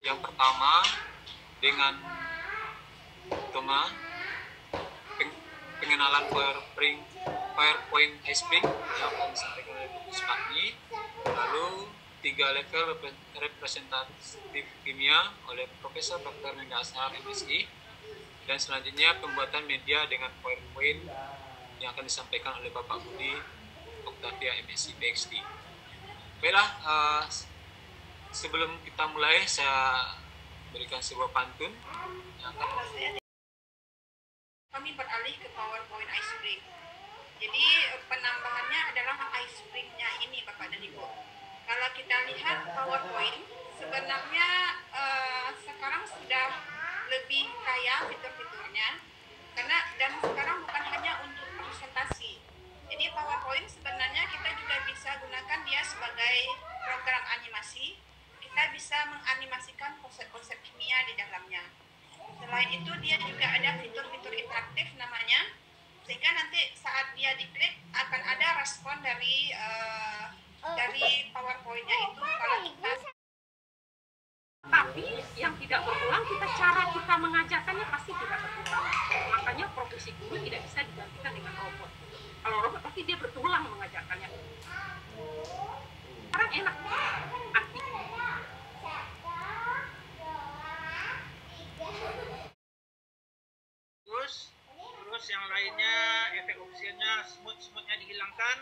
Yang pertama dengan peng- pengenalan PowerPoint PowerPoint Spring yang akan disampaikan oleh Bu Spani. Lalu tiga level repre- representatif kimia oleh Profesor Dr. Mendasar MSI dan selanjutnya pembuatan media dengan PowerPoint yang akan disampaikan oleh Bapak Budi Oktavia MSc PhD. Baiklah, eh, sebelum kita mulai saya berikan sebuah pantun yang akan kami beralih ke PowerPoint ice spring. Jadi penambahannya adalah ice springnya ini Bapak dan Ibu. Kalau kita lihat PowerPoint, sebenarnya eh, sekarang sudah lebih kaya fitur-fiturnya karena dan sekarang bukan hanya untuk presentasi. Jadi PowerPoint sebenarnya kita juga bisa gunakan dia sebagai program animasi. Kita bisa menganimasikan konsep-konsep kimia di dalamnya. Selain itu dia juga ada fitur-fitur interaktif namanya sehingga nanti saat dia diklik akan ada respon dari eh, dari PowerPoint-nya itu kalau kita. Tapi yang tidak berulang kita cara kita mengajarkannya pasti tidak berulang. Makanya profesi guru tidak bisa digantikan dengan robot. Kalau robot pasti dia berulang terus yang lainnya efek opsionalnya smooth smoothnya dihilangkan.